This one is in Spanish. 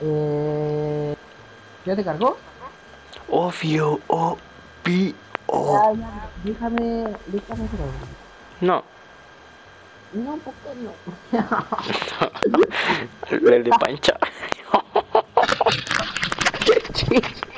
Eh, ¿Ya te cargó? Obvio, obvio. Ya, ya, déjame, déjame hacer. No. No, ¿por qué no? El de pancha.